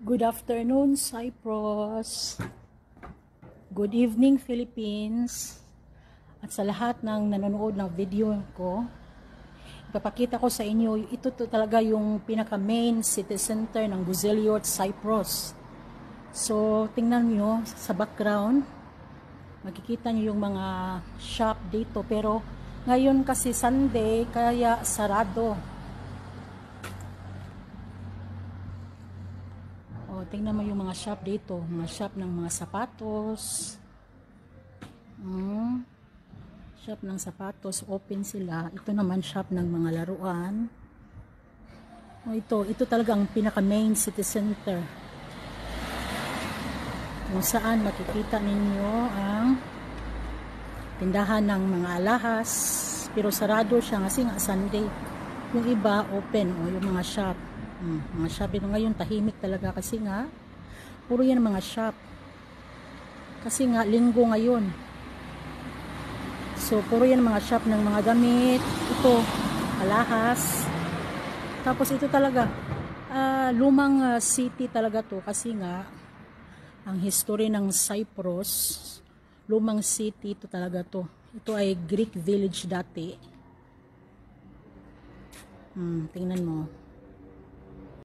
Good afternoon, Cyprus. Good evening, Philippines. At sa lahat ng nanonood ng video ko, ipapakita ko sa inyo, ito to talaga yung pinaka-main city center ng Guzeliot, Cyprus. So, tingnan nyo sa background, makikita nyo yung mga shop dito. Pero, ngayon kasi Sunday, kaya sarado. O, tingnan mo yung mga shop dito. Mga shop ng mga sapatos. Hmm. Shop ng sapatos. Open sila. Ito naman shop ng mga laruan. O, ito. Ito talaga ang pinaka-main city center. Kung saan makikita ninyo ang tindahan ng mga alahas. Pero sarado siya kasi nga Sunday. Yung iba open. O, yung mga shop. Hmm, mga shop ito ngayon tahimik talaga kasi nga puro yan mga shop. Kasi nga linggo ngayon. So puro yan mga shop ng mga damit. Ito, alahas. Tapos ito talaga uh, lumang uh, city talaga to kasi nga ang history ng Cyprus lumang city ito talaga to. Ito ay Greek village dati. Hmm, tingnan mo.